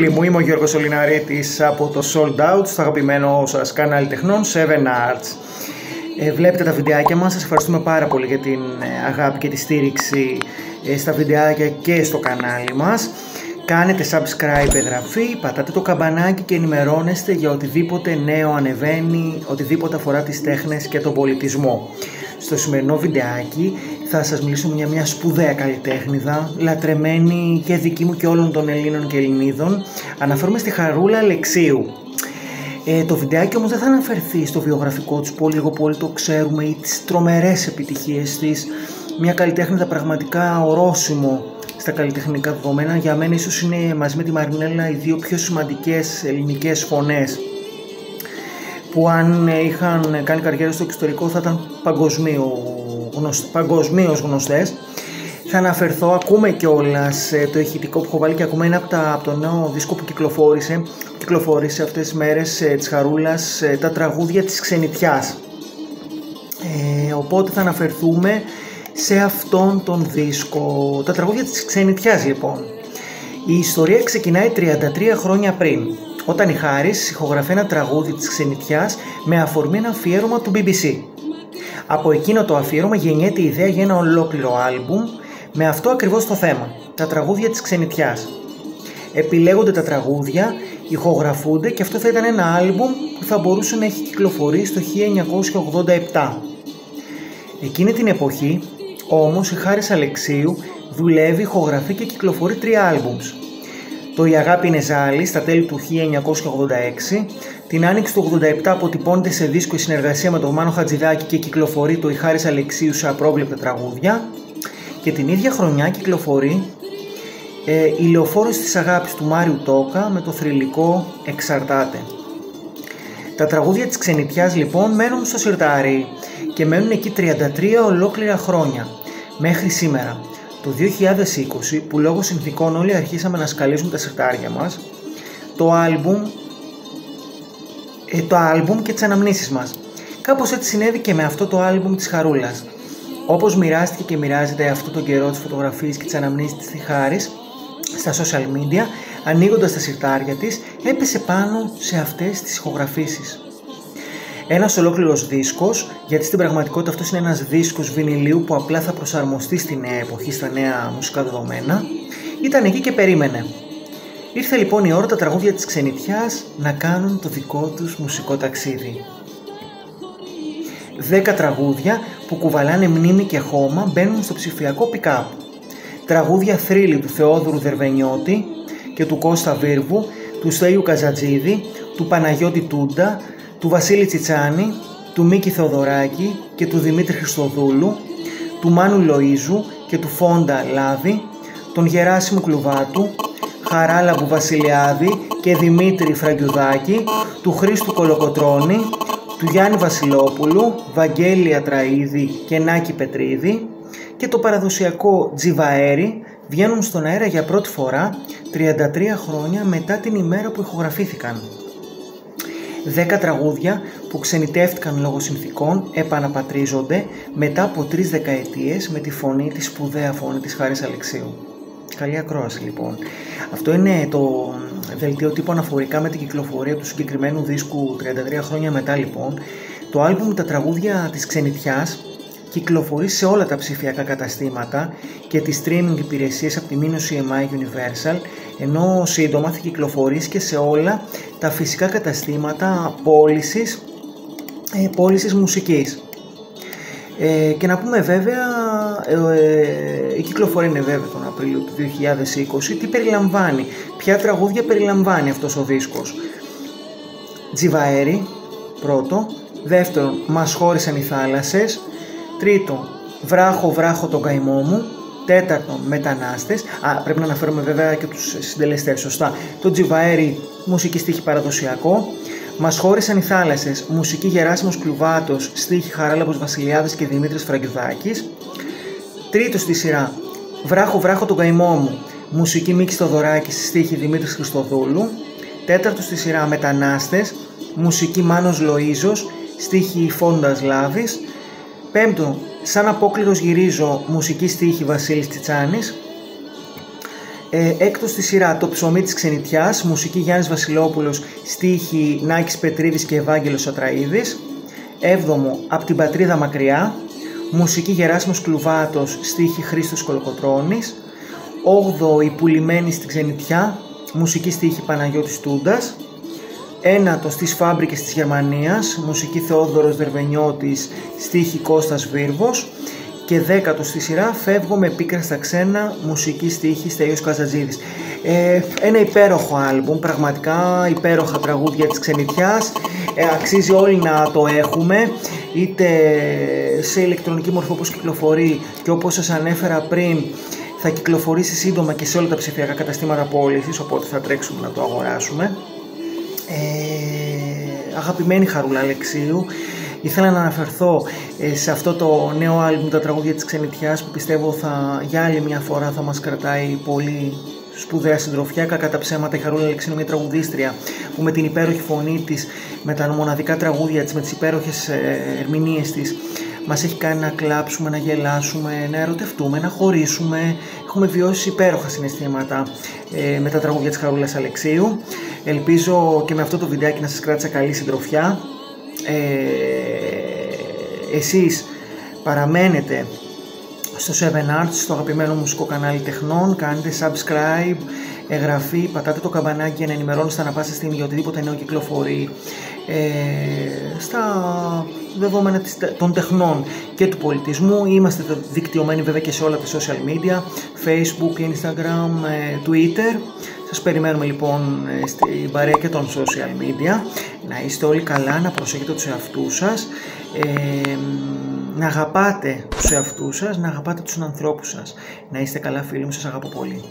φίλοι μου, είμαι ο Γιώργος Ολιναρέτης από το Sold Out, στο αγαπημένο σας κανάλι τεχνών 7 Arts. Ε, βλέπετε τα βιντεάκια μας, σας ευχαριστούμε πάρα πολύ για την ε, αγάπη και τη στήριξη ε, στα βιντεάκια και στο κανάλι μας. Κάνετε subscribe, εγγραφή, πατάτε το καμπανάκι και ενημερώνεστε για οτιδήποτε νέο ανεβαίνει, οτιδήποτε αφορά τις τέχνες και τον πολιτισμό. Στο σημερινό βιντεάκι θα σας μιλήσω για μια σπουδαία καλλιτέχνηδα, λατρεμένη και δική μου και όλων των Ελλήνων και Ελληνίδων. Αναφέρομαι στη Χαρούλα Αλεξίου. Ε, το βιντεάκι όμως δεν θα αναφερθεί στο βιογραφικό της πολύ λίγο πολύ το ξέρουμε ή τις τρομερές επιτυχίες της. Μια καλλιτέχνηδα πραγματικά ορόσημο στα καλλιτεχνικά δεδομένα. Για μένα ίσως είναι μαζί με τη Μαρινέλα οι δύο πιο σημαντικές ελληνικές φωνές που αν είχαν κάνει καριέρα στο εξωτερικό θα ήταν παγκοσμίω παγκοσμίως γνωστές. Θα αναφερθώ, ακούμε κιόλας ε, το ηχητικό που έχω βάλει και ακούμε ένα από, τα, από το νέο δίσκο που κυκλοφόρησε, κυκλοφόρησε αυτές τις μέρες ε, της Χαρούλας, ε, τα τραγούδια της ξενιτιάς. Ε, οπότε θα αναφερθούμε σε αυτόν τον δίσκο, τα τραγούδια της ξενιτιάς λοιπόν. Η ιστορία ξεκινάει 33 χρόνια πριν, όταν η Χάρης ηχογραφεί ένα τραγούδι της ξενιτιάς με αφορμή ένα αφιέρωμα του BBC. Από εκείνο το αφιέρωμα γεννιέται η ιδέα για ένα ολόκληρο άλμπουμ με αυτό ακριβώς το θέμα, τα τραγούδια της ξενιτιάς. Επιλέγονται τα τραγούδια, ηχογραφούνται και αυτό θα ήταν ένα άλμπουμ που θα μπορούσε να έχει κυκλοφορήσει το 1987. Εκείνη την εποχή όμως η Χάρης Αλεξίου δουλεύει, ηχογραφεί και κυκλοφορεί τρία άλμπουμς. Το «Η αγάπη είναι ζάλη» στα τέλη του 1986, την άνοιξη του 87 αποτυπώνεται σε δίσκο η συνεργασία με τον Μάνο Χατζηδάκη και κυκλοφορεί το «Η Χάρης Αλεξίου» σε απρόβλεπτα τραγούδια και την ίδια χρονιά κυκλοφορεί ε, «Η λεωφόρος της αγάπης» του Μάριου Τόκα με το θρηλυκό «Εξαρτάται». Τα τραγούδια της ξενιτιάς λοιπόν μένουν στο σιρτάρι και μένουν εκεί 33 ολόκληρα χρόνια μέχρι σήμερα. Το 2020 που λόγω συνθήκων όλοι αρχίσαμε να σκαλίζουμε τα σιρτάρια μας το άλμπουμ ε, το άλμπουμ και τις αναμνήσεις μας. Κάπως έτσι συνέβη και με αυτό το άλμπουμ της Χαρούλας. Όπως μοιράστηκε και μοιράζεται αυτό τον καιρό της φωτογραφίας και της αναμνήσεις της Χάρης στα social media, ανοίγοντας τα σιρτάρια της, έπεσε πάνω σε αυτές τις ηχογραφήσεις. Ένας ολόκληρος δίσκος, γιατί στην πραγματικότητα αυτός είναι ένας δίσκος βινιλίου που απλά θα προσαρμοστεί στη νέα εποχή, στα νέα μουσικά δεδομένα, ήταν εκεί και περίμενε. Ήρθε λοιπόν η ώρα τα τραγούδια της ξενιτιάς να κάνουν το δικό τους μουσικό ταξίδι. Δέκα τραγούδια που κουβαλάνε μνήμη και χώμα μπαίνουν στο ψηφιακό pick-up. Τραγούδια θρύλη του Θεόδωρου Δερβενιώτη και του Κώστα Βίρβου, του Στέλιου Καζατζίδη, του Παναγιώτη Τούντα, του Βασίλη Τσιτσάνη, του Μίκη Θεοδωράκη και του Δημήτρη Χριστοδούλου, του Μάνου Λοΐζου και του Φόντα Λάδη, τον Γεράσιμου Κλουβάτου, Χαράλαμπου Βασιλιάδη και Δημήτρη Φραγκιουδάκη, του Χρήστου Κολοκοτρώνη, του Γιάννη Βασιλόπουλου, Βαγγέλια Τραίδη και Νάκη Πετρίδη και το παραδοσιακό Τζιβαέρι βγαίνουν στον αέρα για πρώτη φορά 33 χρόνια μετά την ημέρα που ηχογραφήθηκαν. Δέκα τραγούδια που ξενιτεύτηκαν λόγω συνθήκων επαναπατρίζονται μετά από τρεις δεκαετίες με τη φωνή, τη σπουδαία φωνή της Χάρης Αλεξίου. Καλή ακρόαση λοιπόν. Αυτό είναι το δελτίο τύπου αναφορικά με την κυκλοφορία του συγκεκριμένου δίσκου 33 χρόνια μετά λοιπόν. Το άλμπουμ «Τα τραγούδια της ξενιτιάς» κυκλοφορεί σε όλα τα ψηφιακά καταστήματα και τις streaming υπηρεσίες από τη Minus EMI Universal ενώ σύντομα θα κυκλοφορήσει και σε όλα τα φυσικά καταστήματα πώλησης, ε, πώλησης μουσικής. Ε, και να πούμε βέβαια, ε, ε, η κυκλοφορία είναι βέβαια τον Απρίλιο του 2020, τι περιλαμβάνει, ποια τραγούδια περιλαμβάνει αυτός ο δίσκος. Τζιβαέρι, πρώτο, δεύτερον, μας χώρισαν οι θάλασσες, τρίτο, βράχο βράχο τον καημό μου, τέταρτον, μετανάστες, α, πρέπει να αναφέρουμε βέβαια και τους συντελεστές, σωστά, το Τζιβαέρι, μουσική στίχη παραδοσιακό, Μας χώρισαν οι θάλασσες. Μουσική Γεράσιμος Κλουβάτος, στίχη Χαράλαμπος Βασιλιάδης και Δημήτρης Φραγκιουδάκης. Τρίτος στη σειρά, Βράχο Βράχο τον καημό μου. Μουσική Μίκης Στοδωράκη, στίχη Δημήτρης Χριστοδούλου. Τέταρτος στη σειρά, Μετανάστες. Μουσική Μάνος Λοΐζος, στίχη Φόντας Λάβης. Πέμπτο, Σαν απόκληρος γυρίζω, μουσική στίχη Βασίλης Τσιτσάνης. Ε, έκτος στη σειρά το ψωμί της ξενιτιάς, μουσική Γιάννης Βασιλόπουλος, στίχη Νάκης Πετρίδης και Ευάγγελος Ατραίδης. Έβδομο, από την πατρίδα μακριά, μουσική Γεράσιμος Κλουβάτος, στίχη Χρήστος Κολοκοτρώνης. Όγδο, η πουλημένη στην ξενιτιά, μουσική στίχη Παναγιώτης Τούντας. Ένατος στις φάμπρικες της Γερμανίας, μουσική Θεόδωρος Δερβενιώτης, στίχη Κώστας Βίρβος και δέκατος στη σειρά φεύγω με πίκρα στα ξένα μουσική στίχη Στέλιος Καζατζίδης. Ε, ένα υπέροχο άλμπουμ, πραγματικά υπέροχα τραγούδια της ξενιτιάς, ε, αξίζει όλοι να το έχουμε, είτε σε ηλεκτρονική μορφή όπως κυκλοφορεί και όπως σας ανέφερα πριν θα κυκλοφορήσει σύντομα και σε όλα τα ψηφιακά καταστήματα πώλησης, οπότε θα τρέξουμε να το αγοράσουμε. Ε, αγαπημένη Χαρούλα Αλεξίου, ήθελα να αναφερθώ ε, σε αυτό το νέο άλμπουμ τα τραγούδια της ξενιτιάς που πιστεύω θα, για άλλη μια φορά θα μας κρατάει πολύ σπουδαία συντροφιά. Κακά τα ψέματα, η Χαρούλα Αλεξίου είναι μια τραγουδίστρια που με την υπέροχη φωνή της, με τα μοναδικά τραγούδια της, με τις υπέροχες ε, ερμηνείες της, μας έχει κάνει να κλάψουμε, να γελάσουμε, να ερωτευτούμε, να χωρίσουμε. Έχουμε βιώσει υπέροχα συναισθήματα ε, με τα τραγούδια της Χαρούλας Αλεξίου. Ελπίζω και με αυτό το βιντεάκι να σας κράτησα καλή συντροφιά. Ε, εσείς παραμένετε στο 7 Arts, στο αγαπημένο μουσικό κανάλι τεχνών, κάντε subscribe, εγγραφή, πατάτε το καμπανάκι για να ενημερώνεστε ανα πάσα στιγμή για οτιδήποτε νέο κυκλοφορεί ε, στα δεδομένα των τεχνών και του πολιτισμού. Είμαστε δικτυωμένοι βέβαια και σε όλα τα social media, facebook, instagram, ε, twitter. Σας περιμένουμε λοιπόν ε, στην παρέα και των social media. Να είστε όλοι καλά, να προσέχετε τους εαυτούς σας, ε, να αγαπάτε τους εαυτούς σας, να αγαπάτε τους ανθρώπους σας. Να είστε καλά φίλοι μου, σας αγαπώ πολύ.